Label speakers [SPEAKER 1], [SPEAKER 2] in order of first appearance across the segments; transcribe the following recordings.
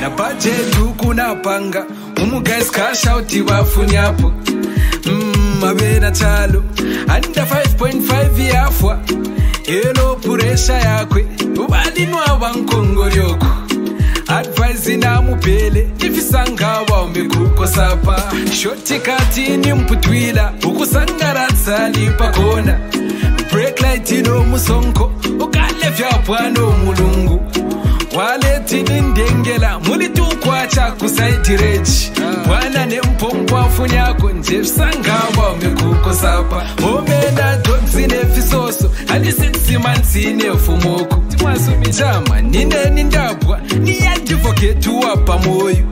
[SPEAKER 1] A
[SPEAKER 2] na Mm, mavena chalo anda 5.5 yafwa yeno puresha yakwe uvadinwava nkongorioko advaisi ndamupele tifisangava umekukosapa shotikati nimputwila ukusangaratsalipakona pakona breklit nomusonko ukalefyapwano mulungu. Waletini ndengela mulitukwata kusaitirechi unoda nemupfungwa funyako nje zvisangava umekukosapa homena dhoksi nepfisoso handisitsima nsinefumoko timwasumijama nineni ndabwa niyadhivhoketuwa pamoyo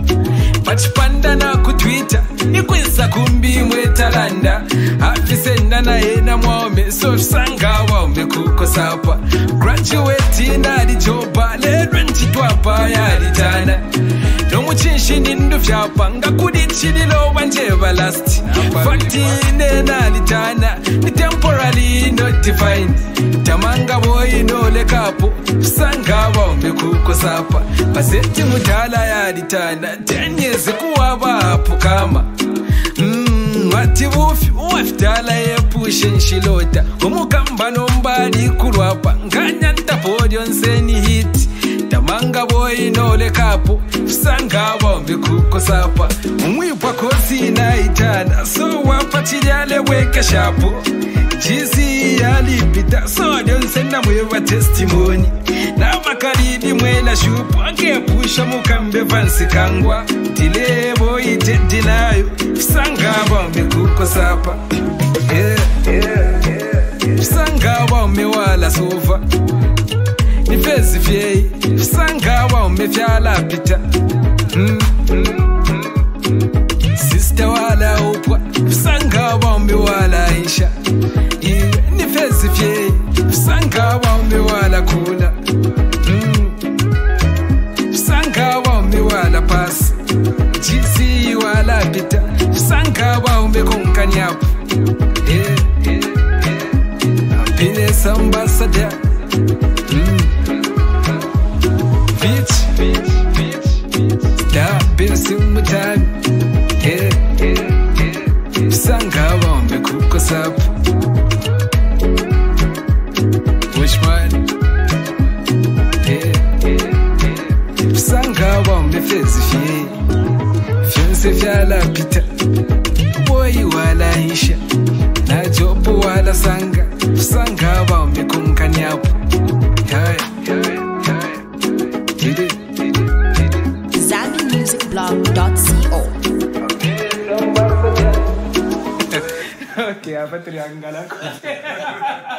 [SPEAKER 2] vachipandana kutwitter nikwisa kumbi mwetalanda hapfisendana hena mwaome so zvisangava umekukosapa graduatinarijoba ledwe nchitwapa yaritana shinindu vyapa ngakuditshililo banje balast valtine nalitana ni temporally not defined tamanga boyinolekapo sangaba umbekhukosapha basethi mudala yalitana tenyezi kuwabaphukama mm, wathi bufi uwafidala yepushe nshilota umukamba nombalikulwapa nganyantapolyo nseni hiti tamanga boyinolekapo sangaba voinolekapo sangava mbikukosapa umwipwa kosinaitana so wapa chilyale wekeshapo jisi yalipita sodyo nsena mweva testimoni namakalidi mwela shupu angepusha mukambe vansikangwa tilevo itedinayo sangava mbikukosapa yeah, yeah, yeah. sangava umewala sofa nifezi fyei sangava umefyala pita mm, mm, mm. sista wala upwa sangava umewala isha iwe nifezi fyei sangava umewala kula mm. sangava umewala pasi jisi wala pita sangava umekonkanyapo yeah, yeah, yeah. Happiness ambassador mm. Mutani yeah, yeah, yeah. sangava umekukosapa Wishman yeah, yeah. sangava umefezi fyei fyonse fyalapita boyi wala isha na jobo wala sanga sangava umekunkanyapo
[SPEAKER 1] kayak
[SPEAKER 2] apa trianggal aku?